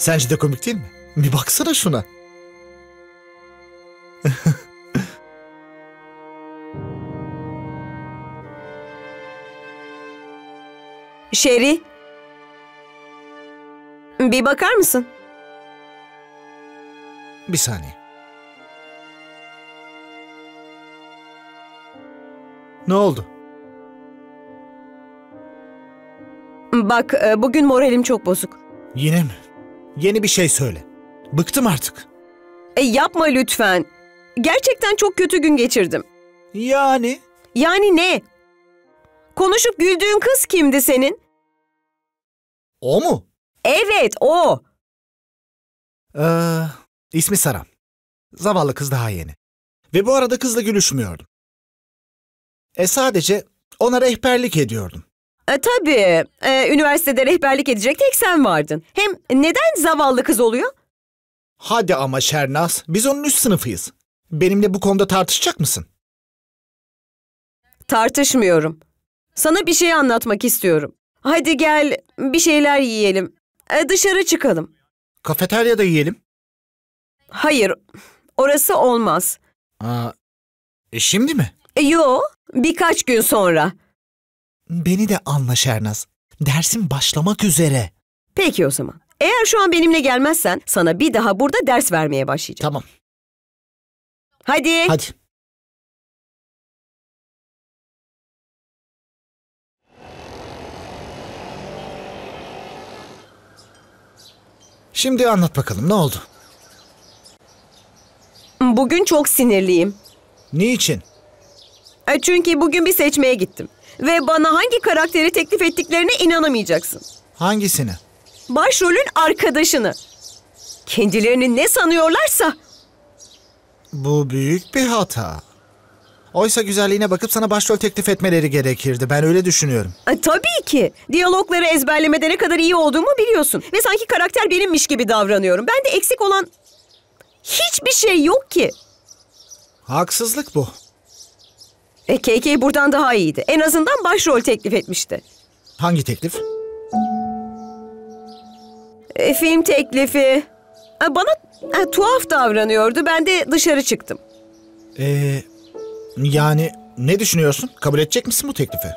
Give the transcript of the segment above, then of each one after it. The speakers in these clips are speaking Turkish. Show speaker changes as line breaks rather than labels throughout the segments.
Sence de komik değil mi? Bir baksana şuna.
Şeri. Bir bakar mısın?
Bir saniye. Ne oldu?
Bak e, bugün moralim çok bozuk.
Yine mi? Yeni bir şey söyle. Bıktım artık.
E, yapma lütfen. Gerçekten çok kötü gün geçirdim.
Yani?
Yani ne? Konuşup güldüğün kız kimdi senin?
O mu?
Evet o.
Ee, ismi Sara. Zavallı kız daha yeni. Ve bu arada kızla gülüşmüyordum. E sadece ona rehberlik ediyordum.
E, tabii. E, üniversitede rehberlik edecek tek sen vardın. Hem neden zavallı kız oluyor?
Hadi ama Şernaz, biz onun üst sınıfıyız. Benimle bu konuda tartışacak mısın?
Tartışmıyorum. Sana bir şey anlatmak istiyorum. Hadi gel bir şeyler yiyelim. E, dışarı çıkalım.
Kafeteryada yiyelim.
Hayır, orası olmaz.
Aa, e şimdi mi?
E, yo, birkaç gün sonra.
Beni de anla Şernaz. Dersin başlamak üzere.
Peki o zaman. Eğer şu an benimle gelmezsen sana bir daha burada ders vermeye başlayacağım.
Tamam,
Hadi.
hadi. Şimdi anlat bakalım ne oldu?
Bugün çok sinirliyim.
Niçin?
E, Çünkü bugün bir seçmeye gittim. Ve bana hangi karakteri teklif ettiklerine inanamayacaksın.
Hangisini?
Başrolün arkadaşını. Kendilerini ne sanıyorlarsa.
Bu büyük bir hata. Oysa güzelliğine bakıp sana başrol teklif etmeleri gerekirdi. Ben öyle düşünüyorum.
E, tabii ki. Diyalogları ezberlemede ne kadar iyi olduğumu biliyorsun. Ve sanki karakter benimmiş gibi davranıyorum. Bende eksik olan hiçbir şey yok ki.
Haksızlık bu.
E, KK buradan daha iyiydi. En azından başrol teklif etmişti.
Hangi teklif?
E, film teklifi. E, bana e, tuhaf davranıyordu. Ben de dışarı çıktım.
Ee, yani ne düşünüyorsun? Kabul edecek misin bu teklifi?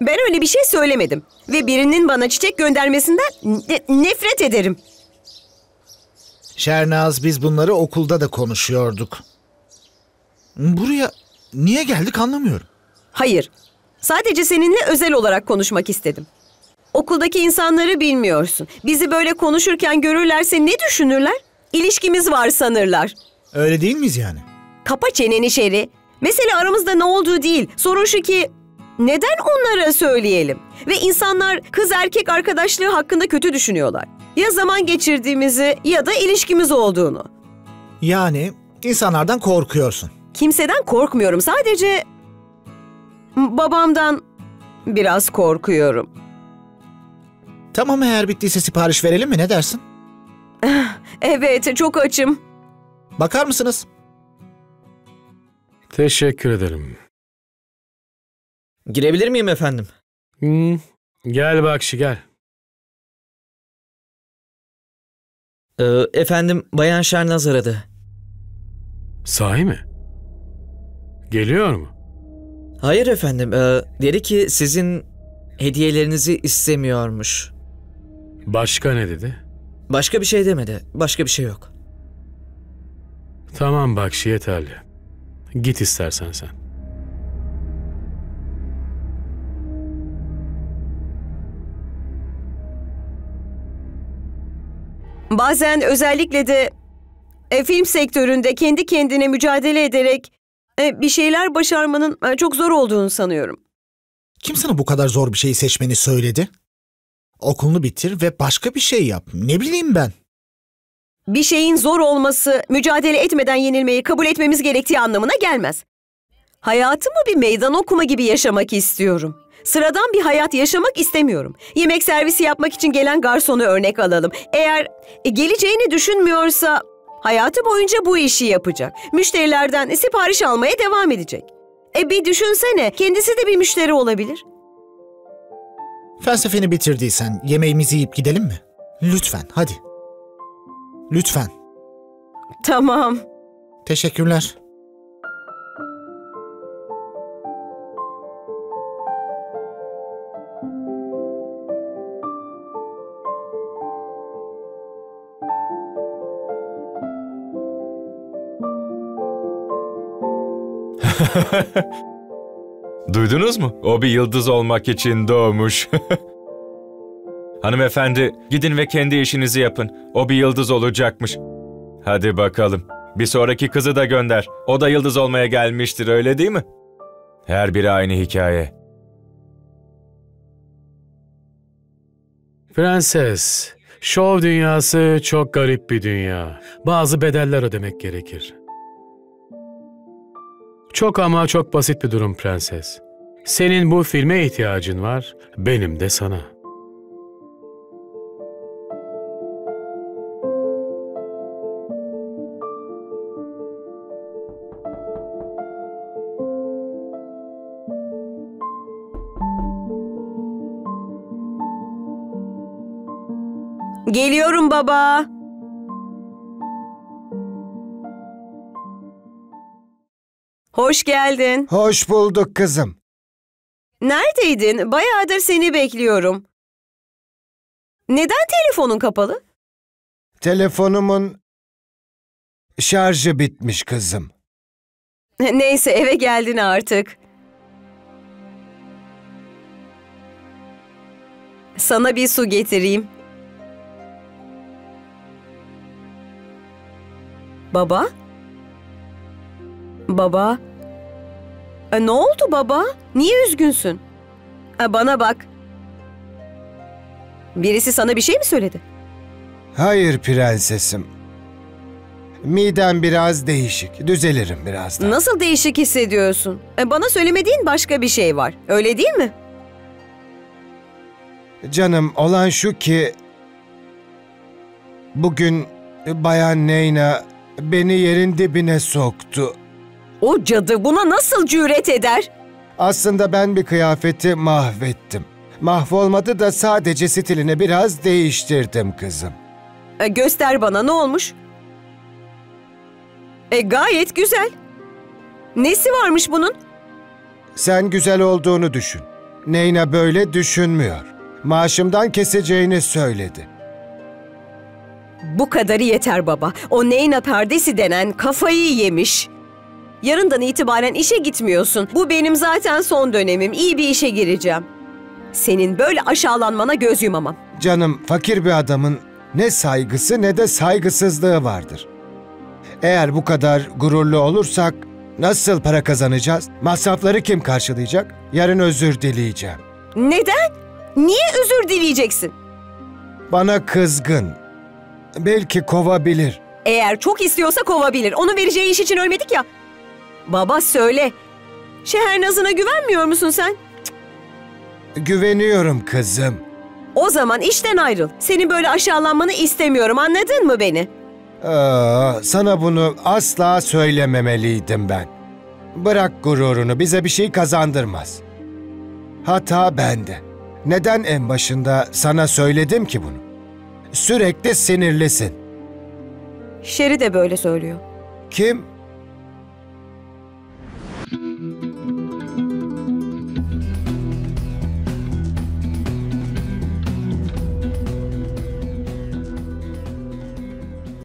Ben öyle bir şey söylemedim. Ve birinin bana çiçek göndermesinden ne- nefret ederim.
Şernaz biz bunları okulda da konuşuyorduk. Buraya niye geldik anlamıyorum.
Hayır. Sadece seninle özel olarak konuşmak istedim. Okuldaki insanları bilmiyorsun. Bizi böyle konuşurken görürlerse ne düşünürler? İlişkimiz var sanırlar.
Öyle değil miyiz yani?
Kapa çeneni Şeri. Mesele aramızda ne olduğu değil. Sorun şu ki neden onlara söyleyelim? Ve insanlar kız erkek arkadaşlığı hakkında kötü düşünüyorlar. Ya zaman geçirdiğimizi ya da ilişkimiz olduğunu.
Yani insanlardan korkuyorsun.
Kimseden korkmuyorum. Sadece babamdan biraz korkuyorum.
Tamam eğer bittiyse sipariş verelim mi ne dersin?
Evet, çok açım.
Bakar mısınız?
Teşekkür ederim.
Girebilir miyim efendim?
Hmm, Gel Bakşi gel.
Ee, efendim Bayan Şernaz aradı.
Sahi mi? Geliyor mu?
Hayır efendim. ee, dedi ki sizin hediyelerinizi istemiyormuş.
Başka ne dedi?
Başka bir şey demedi. Başka bir şey yok.
Tamam Bakşi yeterli. Git istersen sen.
Bazen özellikle de e, film sektöründe kendi kendine mücadele ederek e, bir şeyler başarmanın e, çok zor olduğunu sanıyorum.
Kim sana bu kadar zor bir şeyi seçmeni söyledi? Okulunu bitir ve başka bir şey yap. Ne bileyim ben.
Bir şeyin zor olması, mücadele etmeden yenilmeyi kabul etmemiz gerektiği anlamına gelmez. Hayatımı bir meydan okuma gibi yaşamak istiyorum. Sıradan bir hayat yaşamak istemiyorum. Yemek servisi yapmak için gelen garsonu örnek alalım. Eğer e, geleceğini düşünmüyorsa hayatı boyunca bu işi yapacak. Müşterilerden sipariş almaya devam edecek. E bir düşünsene, kendisi de bir müşteri olabilir.
Felsefeni bitirdiysen yemeğimizi yiyip gidelim mi? Lütfen hadi. Lütfen.
Tamam.
Teşekkürler.
Duydunuz mu? O bir yıldız olmak için doğmuş. Hanımefendi, gidin ve kendi işinizi yapın. O bir yıldız olacakmış. Hadi bakalım. Bir sonraki kızı da gönder. O da yıldız olmaya gelmiştir, öyle değil mi? Her biri aynı hikaye.
Prenses, şov dünyası çok garip bir dünya. Bazı bedeller ödemek gerekir. Çok ama çok basit bir durum prenses. Senin bu filme ihtiyacın var, benim de sana.
Geliyorum baba. Hoş geldin.
Hoş bulduk kızım.
Neredeydin? Bayağıdır seni bekliyorum. Neden telefonun kapalı?
Telefonumun şarjı bitmiş kızım.
Neyse eve geldin artık. Sana bir su getireyim. Baba? Baba? E, ne oldu baba? Niye üzgünsün? E, bana bak. Birisi sana bir şey mi söyledi?
Hayır prensesim. Midem biraz değişik. Düzelirim birazdan.
Nasıl değişik hissediyorsun? E, bana söylemediğin başka bir şey var. Öyle değil mi?
Canım olan şu ki... Bugün Bayan Neyna beni yerin dibine soktu.
O cadı buna nasıl cüret eder?
Aslında ben bir kıyafeti mahvettim. Mahvolmadı da sadece stilini biraz değiştirdim kızım.
E, göster bana ne olmuş? E gayet güzel. Nesi varmış bunun?
Sen güzel olduğunu düşün. Neyna böyle düşünmüyor. Maaşımdan keseceğini söyledi.
Bu kadarı yeter baba. O Neyna perdesi denen kafayı yemiş. Yarından itibaren işe gitmiyorsun. Bu benim zaten son dönemim. İyi bir işe gireceğim. Senin böyle aşağılanmana göz yumamam.
Canım fakir bir adamın ne saygısı ne de saygısızlığı vardır. Eğer bu kadar gururlu olursak nasıl para kazanacağız? Masrafları kim karşılayacak? Yarın özür dileyeceğim.
Neden? Niye özür dileyeceksin?
Bana kızgın. Belki kovabilir.
Eğer çok istiyorsa kovabilir. Onun vereceği iş için ölmedik ya. Baba söyle. Şehernazına güvenmiyor musun sen?
Güveniyorum kızım.
O zaman işten ayrıl. Senin böyle aşağılanmanı istemiyorum. Anladın mı beni?
Aa, sana bunu asla söylememeliydim ben. Bırak gururunu, bize bir şey kazandırmaz. Hata bende. Neden en başında sana söyledim ki bunu? Sürekli sinirlisin.
Şeri de böyle söylüyor.
Kim?